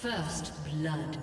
First blood.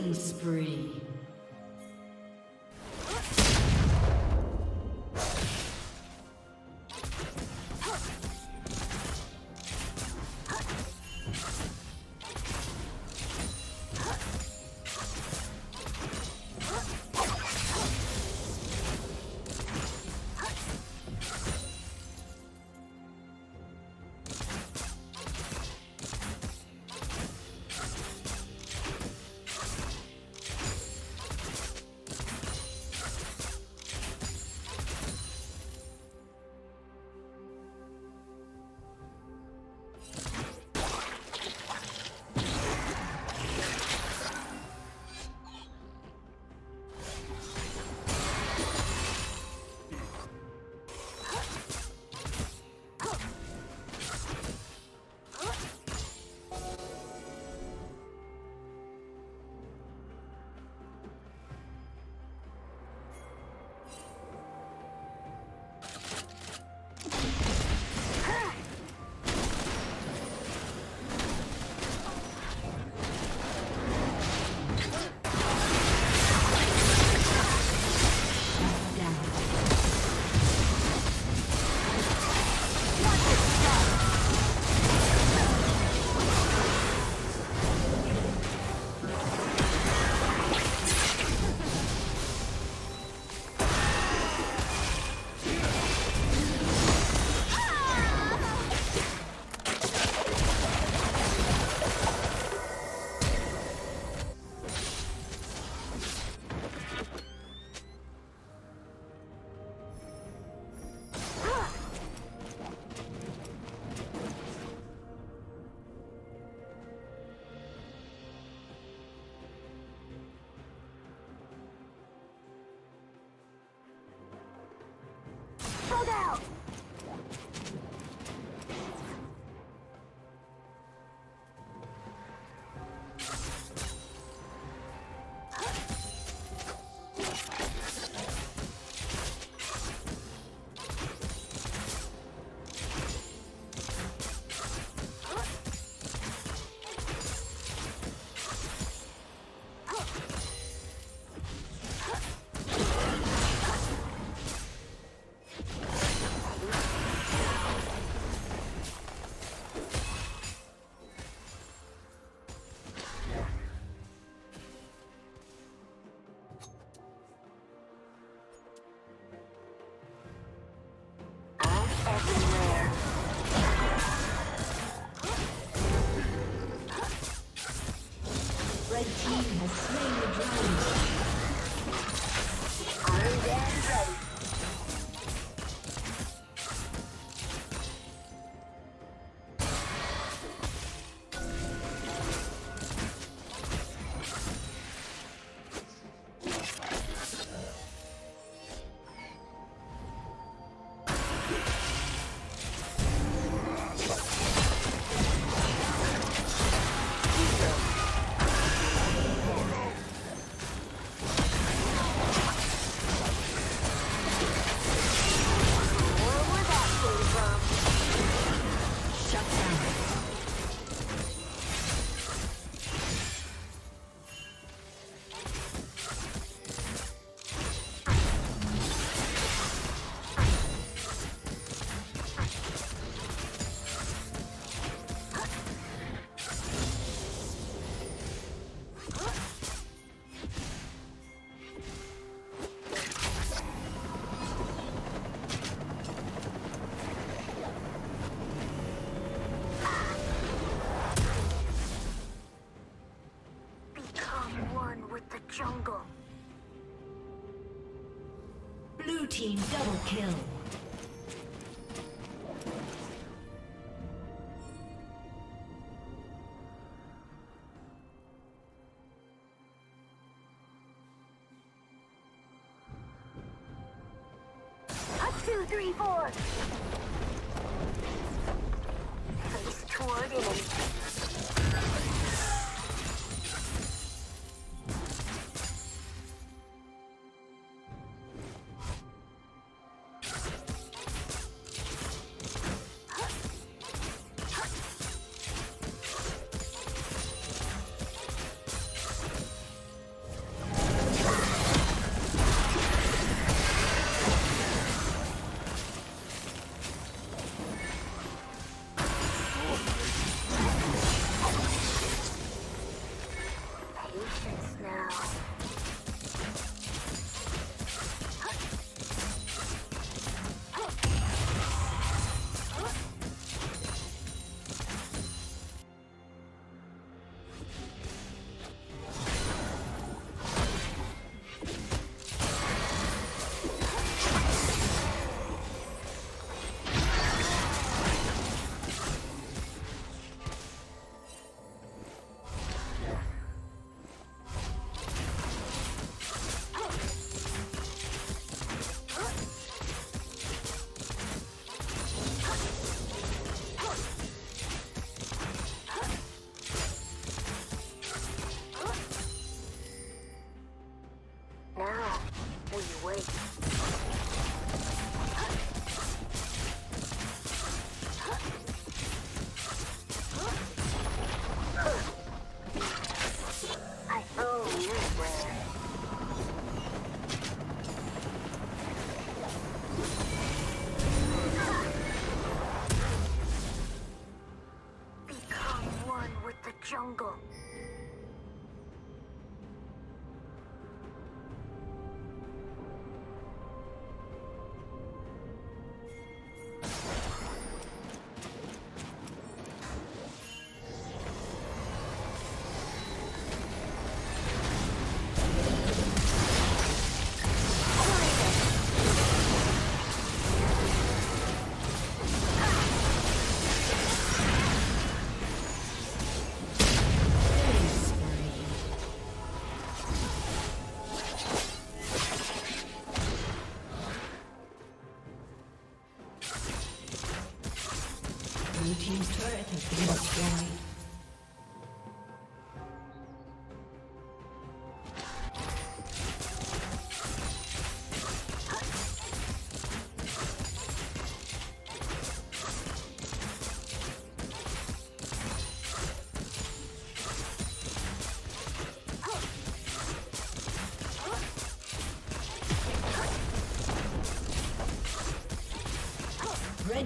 Killing spree. Kill. two, three, four. Face toward enemy.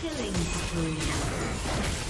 Killing spree.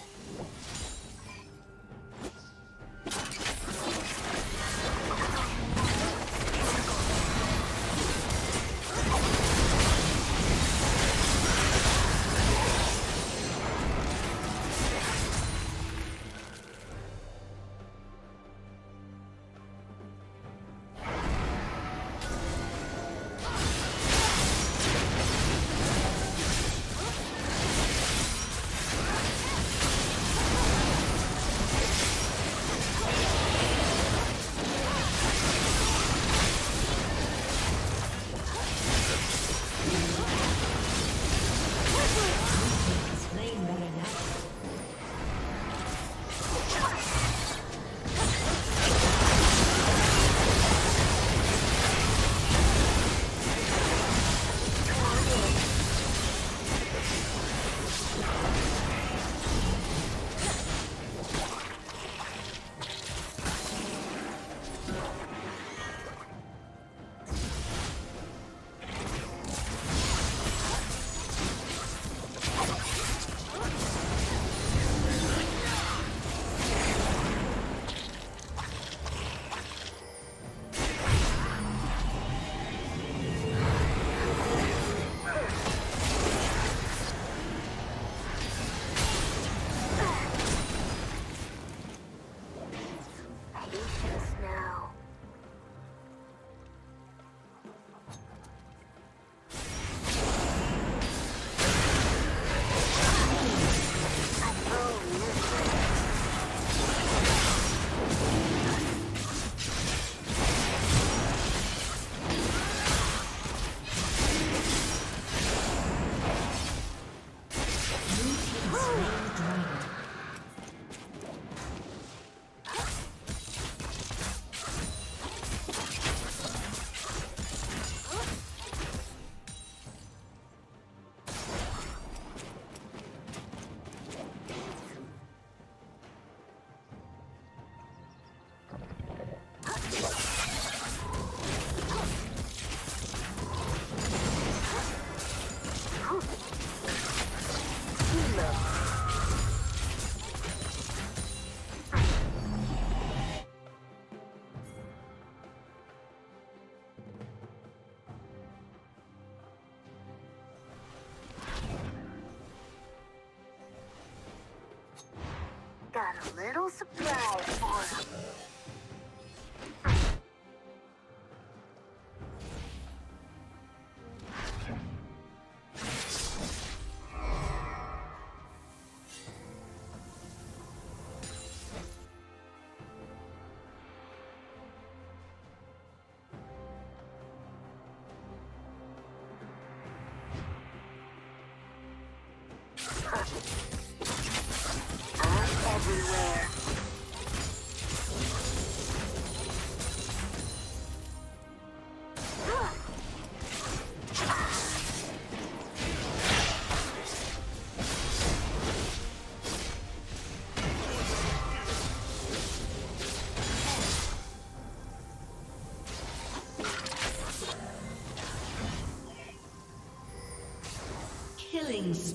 got a little surprise for him.